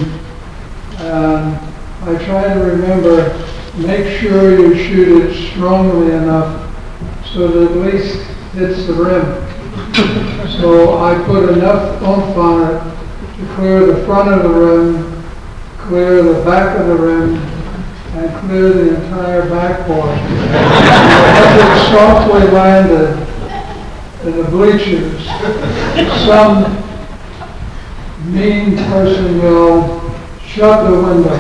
and I try to remember, make sure you shoot it strongly enough so that at least hits the rim. So I put enough oomph on it to clear the front of the rim, clear the back of the rim, and clear the entire backboard. As it softly landed in the bleachers, some mean person yelled, shut the window.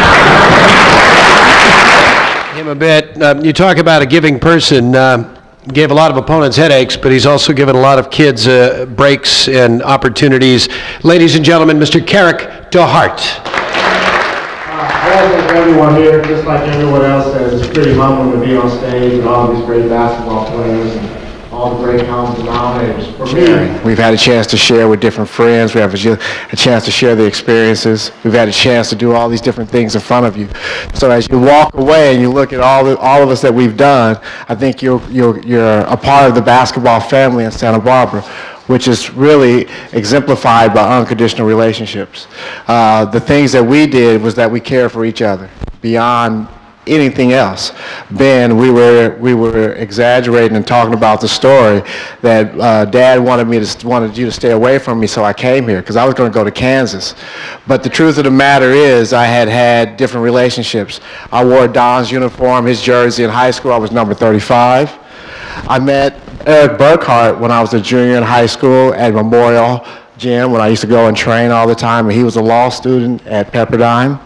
him a bit. Um, you talk about a giving person. Uh, gave a lot of opponents headaches, but he's also given a lot of kids uh, breaks and opportunities. Ladies and gentlemen, Mr. Garrick DeHart. To thank everyone here, just like everyone else says, it's pretty humbling to be on stage with all these great basketball players all the great. For me, We've had a chance to share with different friends. We have a, a chance to share the experiences. We've had a chance to do all these different things in front of you. So as you walk away and you look at all the, all of us that we've done, I think you're, you're, you're a part of the basketball family in Santa Barbara which is really exemplified by unconditional relationships. Uh, the things that we did was that we cared for each other beyond anything else. Ben, we were we were exaggerating and talking about the story that uh, Dad wanted me to wanted you to stay away from me, so I came here because I was going to go to Kansas. But the truth of the matter is, I had had different relationships. I wore Don's uniform, his jersey in high school. I was number 35. I met Eric Burkhart when I was a junior in high school at Memorial Gym when I used to go and train all the time, and he was a law student at Pepperdine.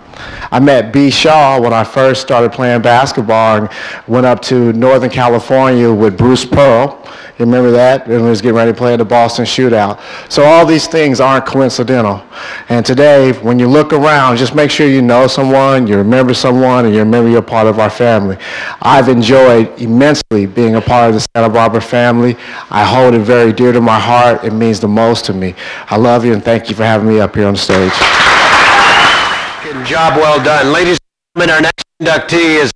I met B. Shaw when I first started playing basketball and went up to Northern California with Bruce Pearl. You remember that? And was getting ready to play in the Boston Shootout. So all these things aren't coincidental. And today, when you look around, just make sure you know someone, you remember someone, and you remember you're part of our family. I've enjoyed immensely being a part of the Santa Barbara family. I hold it very dear to my heart. It means the most to me. I love you and thank you for having me up here on stage. Job well done. Ladies and gentlemen, our next inductee is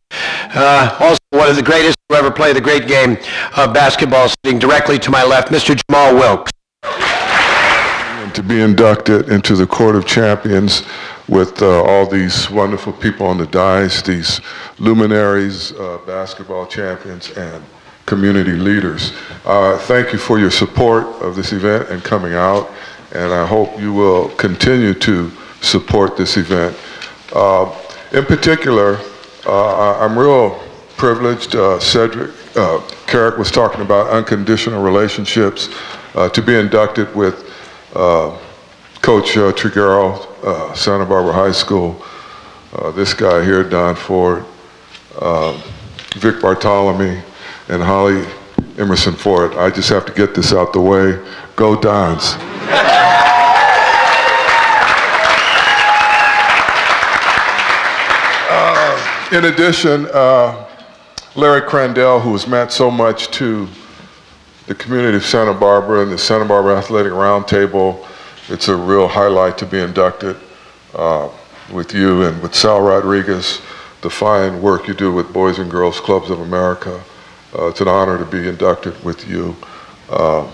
uh, also one of the greatest to ever play the great game of basketball, sitting directly to my left, Mr. Jamaal Wilkes. to be inducted into the Court of Champions with uh, all these wonderful people on the dais, these luminaries, uh, basketball champions, and community leaders. Uh, thank you for your support of this event and coming out, and I hope you will continue to support this event. Uh, in particular, uh, I'm real privileged. Uh, Cedric uh, Garrick was talking about unconditional relationships. Uh, to be inducted with uh, Coach uh, Santa Barbara High School, this guy here, Don Ford, Vic Bartolome, and Holly Emerson Ford. I just have to get this out the way. Go Dons. in addition, uh, Larry Crandell, who has meant so much to the community of Santa Barbara and the Santa Barbara Athletic Roundtable, it's a real highlight to be inducted uh, with you and with Sal Rodriguez, the fine work you do with Boys and Girls Clubs of America. Uh, it's an honor to be inducted with you. Uh,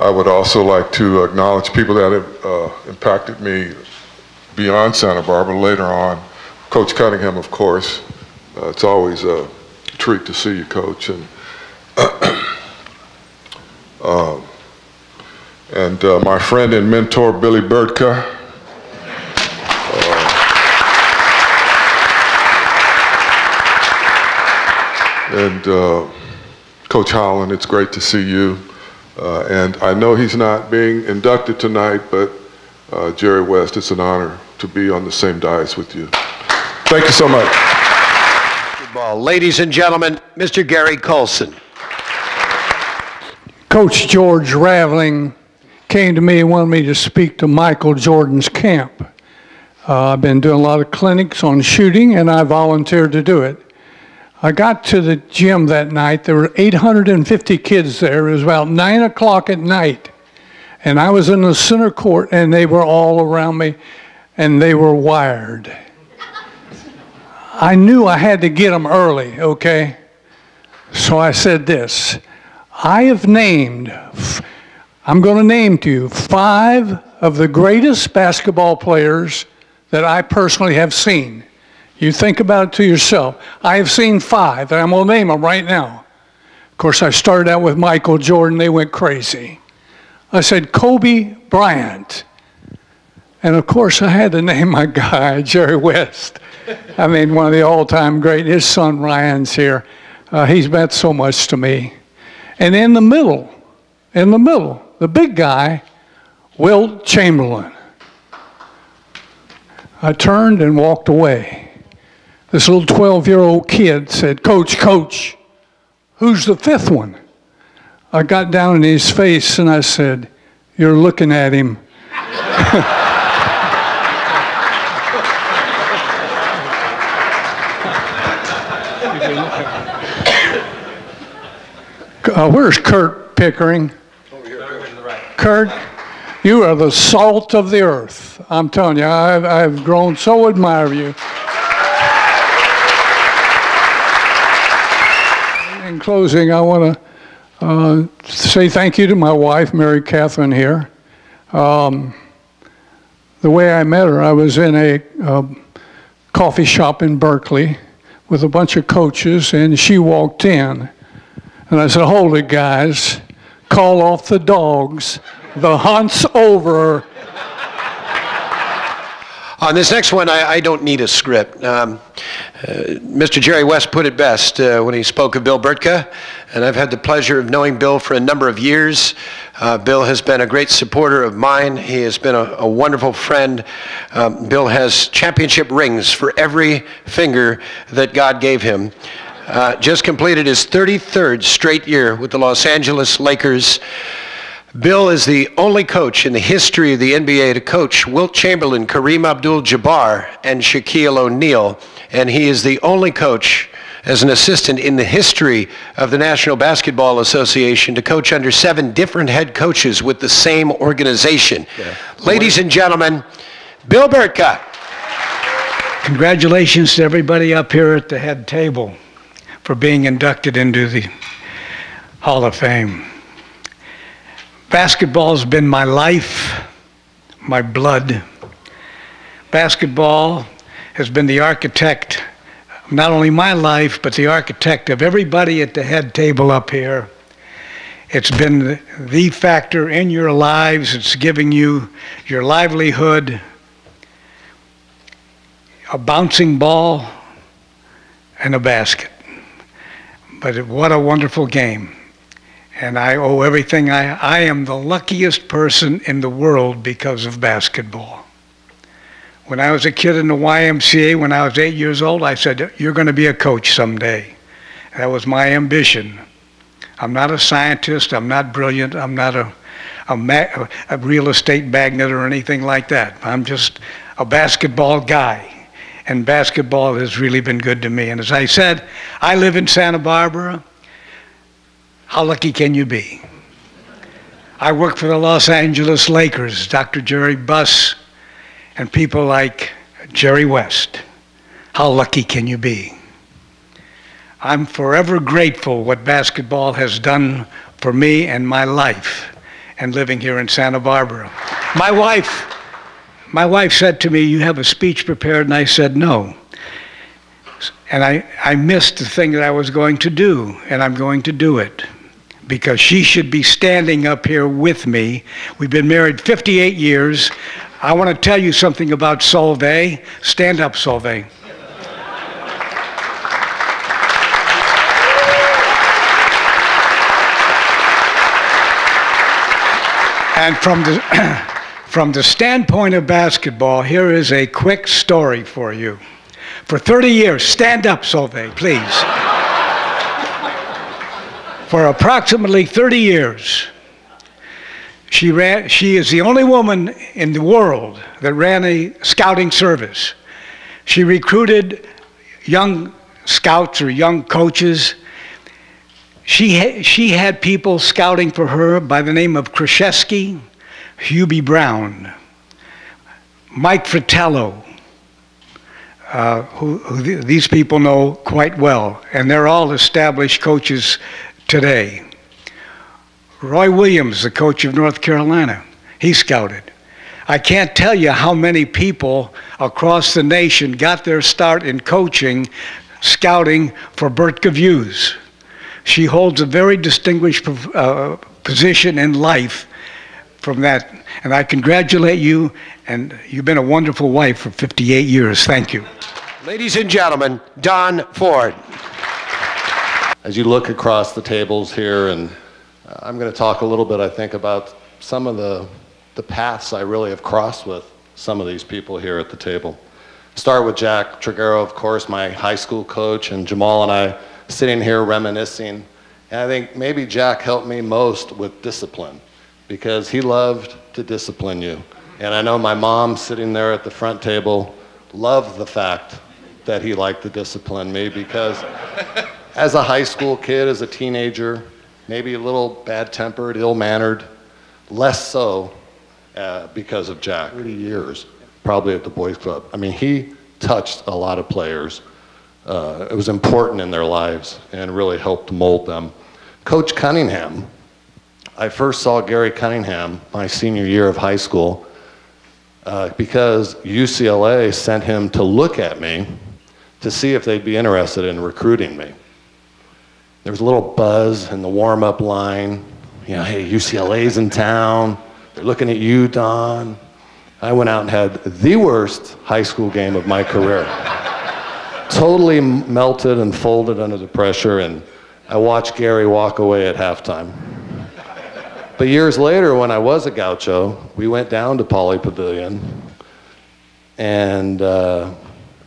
I would also like to acknowledge people that have uh, impacted me beyond Santa Barbara later on. Coach Cunningham, of course. Uh, it's always a treat to see you, Coach. And, uh, and uh, my friend and mentor, Billy Bertka. and uh, Coach Holland, it's great to see you. Uh, and I know he's not being inducted tonight, but uh, Jerry West, it's an honor to be on the same dais with you. Thank you so much. Ladies and gentlemen, Mr. Gary Colson. Coach George Raveling came to me and wanted me to speak to Michael Jordan's camp. Uh, I've been doing a lot of clinics on shooting, and I volunteered to do it. I got to the gym that night. There were 850 kids there. It was about 9 o'clock at night. And I was in the center court, and they were all around me, and they were wired. I knew I had to get them early, okay? So I said this I have named, I'm going to name to you five of the greatest basketball players that I personally have seen. You think about it to yourself. I have seen five, and I'm going to name them right now. Of course, I started out with Michael Jordan. They went crazy. I said Kobe Bryant. And of course, I had to name my guy, Jerry West. I mean, one of the all time great. His son Ryan's here. Uh, he's meant so much to me. And in the middle, in the middle, the big guy, Wilt Chamberlain. I turned and walked away. This little 12 year old kid said, Coach, Coach, who's the fifth one? I got down in his face and I said, You're looking at him. Uh, where's Curt Pickering? Over here. Kurt, you are the salt of the earth. I'm telling you, I've, I've grown so admire you. In closing, I want to uh, say thank you to my wife, Mary Catherine, here. Um, the way I met her, I was in a uh, coffee shop in Berkeley with a bunch of coaches, and she walked in. And I said, Hold it, guys. Call off the dogs. The hunt's over. On this next one, I, I don't need a script. Um, uh, Mr. Jerry West put it best uh, when he spoke of Bill Bertka. and I've had the pleasure of knowing Bill for a number of years. Uh, Bill has been a great supporter of mine. He has been a, a wonderful friend. Um, Bill has championship rings for every finger that God gave him. Uh, just completed his 33rd straight year with the Los Angeles Lakers. Bill is the only coach in the history of the NBA to coach Wilt Chamberlain, Kareem Abdul Jabbar, and Shaquille O'Neal. And he is the only coach as an assistant in the history of the National Basketball Association to coach under seven different head coaches with the same organization. Yeah. Ladies and gentlemen, Bill Bertka. Congratulations to everybody up here at the head table for being inducted into the Hall of Fame. Basketball has been my life, my blood. Basketball has been the architect, not only my life, but the architect of everybody at the head table up here. It's been the factor in your lives. It's giving you your livelihood, a bouncing ball, and a basket. But what a wonderful game and I owe everything. I, I am the luckiest person in the world because of basketball. When I was a kid in the YMCA, when I was eight years old, I said, You're going to be a coach someday. That was my ambition. I'm not a scientist, I'm not brilliant, I'm not a, a, a real estate magnate or anything like that. I'm just a basketball guy and basketball has really been good to me. And as I said, I live in Santa Barbara. How lucky can you be? I work for the Los Angeles Lakers, Dr. Jerry Buss, and people like Jerry West. How lucky can you be? I'm forever grateful what basketball has done for me and my life and living here in Santa Barbara. My wife, my wife said to me, you have a speech prepared, and I said, no. And I, I missed the thing that I was going to do, and I'm going to do it because she should be standing up here with me. We've been married 58 years. I want to tell you something about Solveig. Stand up, Solveig. And from the, from the standpoint of basketball, here is a quick story for you. For 30 years, stand up, Solveig, please for approximately 30 years. She, ran, she is the only woman in the world that ran a scouting service. She recruited young scouts or young coaches. She, ha she had people scouting for her by the name of Krzyzewski, Hubie Brown, Mike Fratello, uh, who, who th these people know quite well, and they're all established coaches today. Roy Williams, the coach of North Carolina, he scouted. I can't tell you how many people across the nation got their start in coaching, scouting for Bertka Views. She holds a very distinguished uh, position in life from that. And I congratulate you, and you've been a wonderful wife for 58 years. Thank you. Ladies and gentlemen, Don Ford as you look across the tables here, and uh, I'm going to talk a little bit, I think, about some of the, the paths I really have crossed with some of these people here at the table. Start with Jack Trigueiro, of course, my high school coach, and Jamaal and I sitting here reminiscing. And I think maybe Jack helped me most with discipline because he loved to discipline you. And I know my mom sitting there at the front table loved the fact that he liked to discipline me because as a high school kid, as a teenager, maybe a little bad tempered, ill mannered, less so uh, because of Jack. 30 years, probably at the Boys Club. I mean, he touched a lot of players. Uh, it was important in their lives and really helped mold them. Coach Cunningham, I first saw Gary Cunningham my senior year of high school uh, because UCLA sent him to look at me to see if they'd be interested in recruiting me. There was a little buzz in the warm up line. You know, hey, UCLA's in town. They're looking at you, Don. I went out and had the worst high school game of my career. totally melted and folded under the pressure. And I watched Gary walk away at halftime. But years later, when I was a gaucho, we went down to Pauley Pavilion, and uh,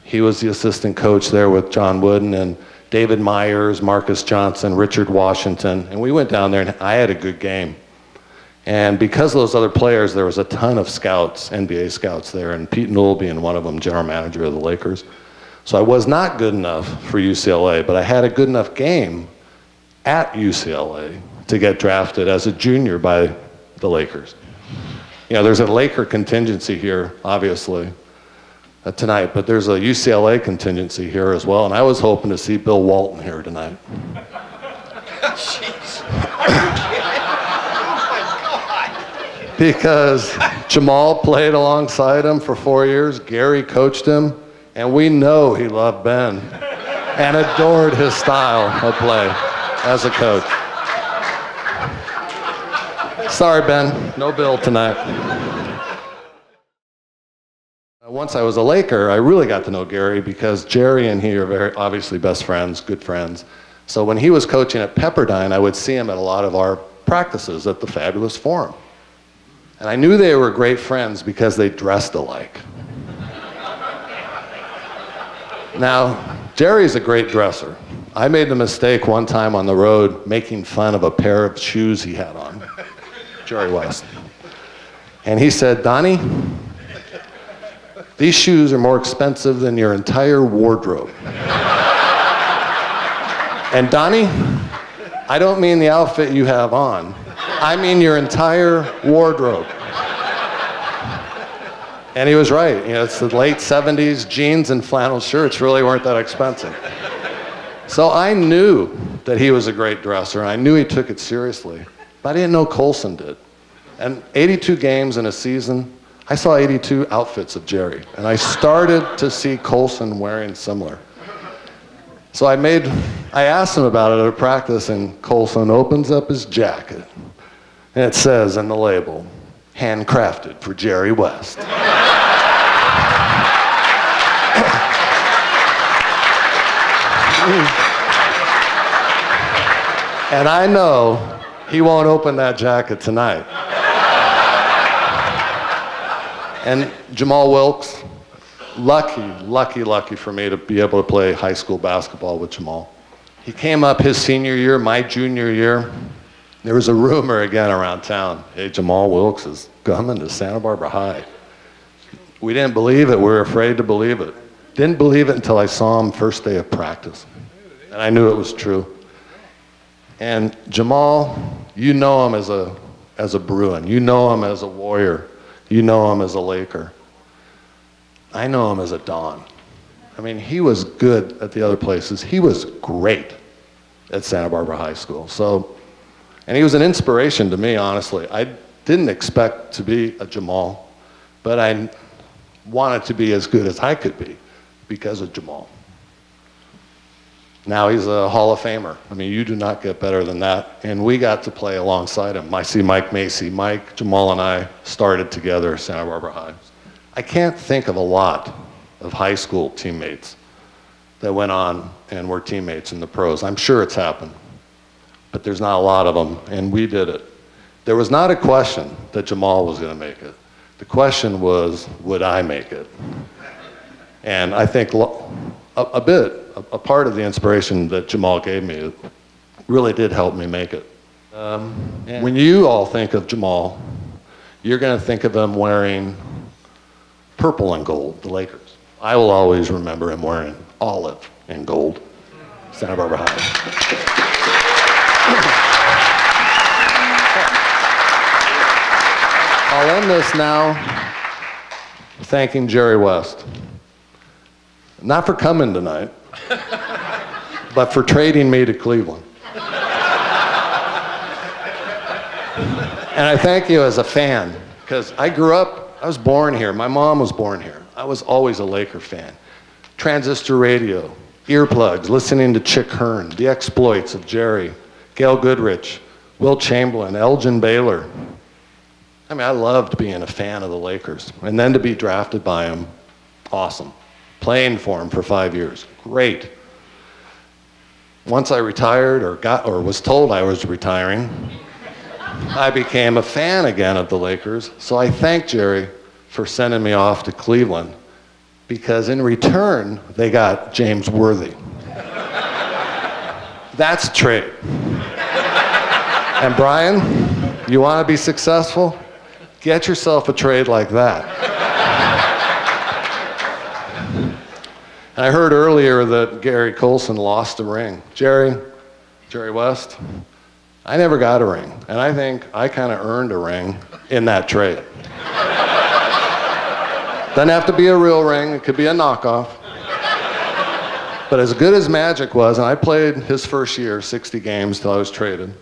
he was the assistant coach there with John Wooden and David Meyers, Marques Johnson, Richard Washington, and we went down there and I had a good game. And because of those other players, there was a ton of scouts, NBA scouts there, and Pete Newell being one of them, general manager of the Lakers. So I was not good enough for UCLA, but I had a good enough game at UCLA to get drafted as a junior by the Lakers. You know, there's a Laker contingency here, obviously, uh, tonight, but there's a UCLA contingency here as well, and I was hoping to see Bill Walton here tonight. because Jamaal played alongside him for four years, Gary coached him, and we know he loved Ben and adored his style of play as a coach. Sorry, Ben, no Bill tonight. Uh, once I was a Laker, I really got to know Gary because Jerry and he are very obviously best friends, good friends. So when he was coaching at Pepperdine, I would see him at a lot of our practices at the Fabulous Forum. And I knew they were great friends because they dressed alike. now, Jerry's a great dresser. I made the mistake one time on the road making fun of a pair of shoes he had on, Jerry West. And he said, Donnie, these shoes are more expensive than your entire wardrobe. and Donnie, I don't mean the outfit you have on. I mean your entire wardrobe. And he was right. You know, it's the late 70s, jeans and flannel shirts really weren't that expensive. So I knew that he was a great dresser, and I knew he took it seriously. But I didn't know Colson did. And 82 games in a season, I saw 82 outfits of Jerry, and I started to see Colson wearing similar. So I made, I asked him about it at a practice, and Colson opens up his jacket, and it says in the label, handcrafted for Jerry West. and I know he won't open that jacket tonight. And Jamaal Wilkes, lucky, lucky, lucky for me to be able to play high school basketball with Jamaal. He came up his senior year, my junior year. There was a rumor again around town hey, Jamaal Wilkes is coming to Santa Barbara High. We didn't believe it. We were afraid to believe it. Didn't believe it until I saw him first day of practice. And I knew it was true. And Jamal, you know him as a, as a Bruin. You know him as a warrior. You know him as a Laker. I know him as a Don. I mean, he was good at the other places. He was great at Santa Barbara High School. So, and he was an inspiration to me, honestly. I didn't expect to be a Jamaal, but I wanted to be as good as I could be because of Jamaal. Now he's a Hall of Famer. I mean, you do not get better than that. And we got to play alongside him. I see Mike Macy. Mike, Jamaal, and I started together at Santa Barbara High. I can't think of a lot of high school teammates that went on and were teammates in the pros. I'm sure it's happened, but there's not a lot of them, and we did it. There was not a question that Jamaal was going to make it. The question was, would I make it? And I think a, a bit a, a, part of the inspiration that Jamaal gave me really did help me make it. Um, when you all think of Jamaal, you're going to think of him wearing purple and gold, the Lakers. I will always remember him wearing olive and gold, Santa Barbara High. I'll end this now thanking Jerry West. Not for coming tonight, but for trading me to Cleveland. and I thank you as a fan, because I grew up, I was born here. My mom was born here. I was always a Laker fan. Transistor radio, earplugs, listening to Chick Hearn, the exploits of Jerry, Gail Goodrich, Wilt Chamberlain, Elgin Baylor. I mean, I loved being a fan of the Lakers. And then to be drafted by them, awesome. Playing for him for five years, great. Once I retired or got or was told I was retiring, I became a fan again of the Lakers. So I thank Jerry for sending me off to Cleveland because in return, they got James Worthy. That's trade. And Brian, you want to be successful? Get yourself a trade like that. I heard earlier that Gary Colson lost a ring. Jerry, Jerry West, I never got a ring. And I think I kind of earned a ring in that trade. Doesn't have to be a real ring, it could be a knockoff. But as good as Magic was, and I played his first year, 60 games till I was traded.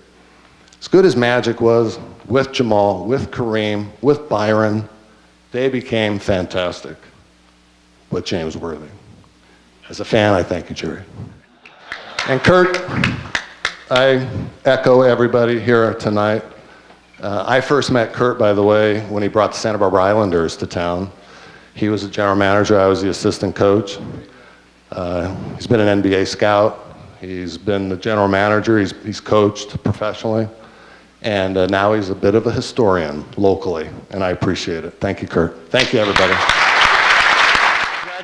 As good as Magic was with Jamaal, with Kareem, with Byron, they became fantastic with James Worthy. As a fan, I thank you, Jerry. And Curt, I echo everybody here tonight. Uh, I first met Curt, by the way, when he brought the Santa Barbara Islanders to town. He was the general manager, I was the assistant coach. Uh, he's been an NBA scout. He's been the general manager. He's, he's coached professionally. And uh, now he's a bit of a historian locally, and I appreciate it. Thank you, Curt. Thank you, everybody.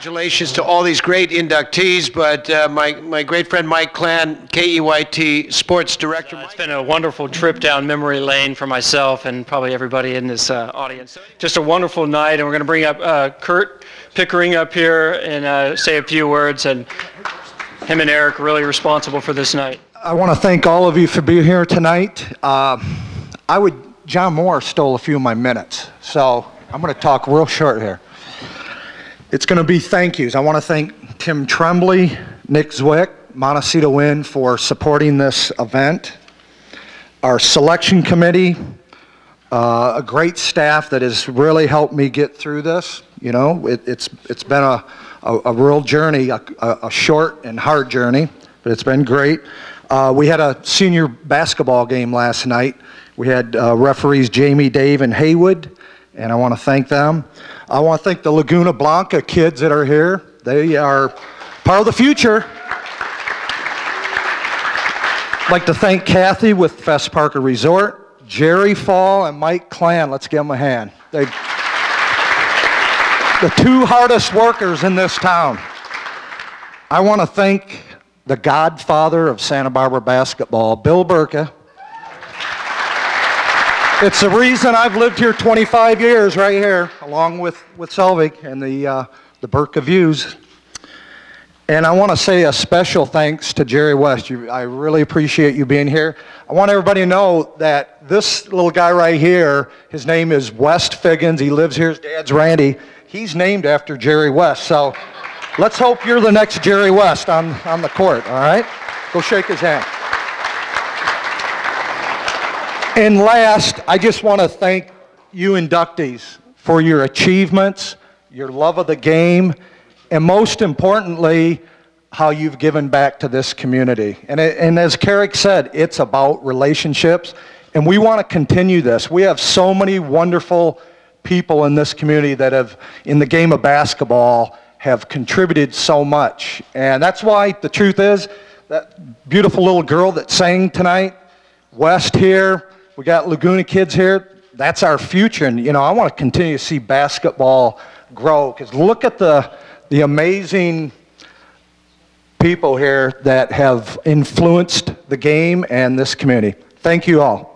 Congratulations to all these great inductees, but uh, my, my great friend Mike Klan, KEYT Sports Director. It's been a wonderful trip down memory lane for myself and probably everybody in this uh, audience. Just a wonderful night, and we're going to bring up uh, Curt Pickering up here and uh, say a few words, and him and Eric really responsible for this night. I want to thank all of you for being here tonight. Uh, I would, John Moore stole a few of my minutes, so I'm going to talk real short here. It's going to be thank yous. I want to thank Tim Tremblay, Nick Zwick, Montecito Win for supporting this event. Our selection committee, uh, a great staff that has really helped me get through this. You know, it, it's, it's been a, a, a real journey, a, a, short and hard journey, but it's been great. Uh, we had a senior basketball game last night. We had uh, referees Jamie, Dave, and Haywood, and I want to thank them. I want to thank the Laguna Blanca kids that are here. They are part of the future. I'd like to thank Kathy with Fess Parker Resort, Jerry Fall, and Mike Klan. Let's give them a hand. They the two hardest workers in this town. I want to thank the godfather of Santa Barbara basketball, Bill Bertka. It's the reason I've lived here 25 years right here, along with, with Solveig and the, uh, the Bertka Views. And I want to say a special thanks to Jerry West. You, I really appreciate you being here. I want everybody to know that this little guy right here, his name is West Figgins. He lives here. His dad's Randy. He's named after Jerry West. So let's hope you're the next Jerry West on, on the court, all right? Go shake his hand. And last, I just want to thank you inductees for your achievements, your love of the game, and most importantly, how you've given back to this community. And, it, and as Garrick said, it's about relationships, and we want to continue this. We have so many wonderful people in this community that have, in the game of basketball, have contributed so much. And that's why the truth is, that beautiful little girl that sang tonight, West here, we got Laguna kids here. That's our future. And, you know, I want to continue to see basketball grow because look at the, the amazing people here that have influenced the game and this community. Thank you all.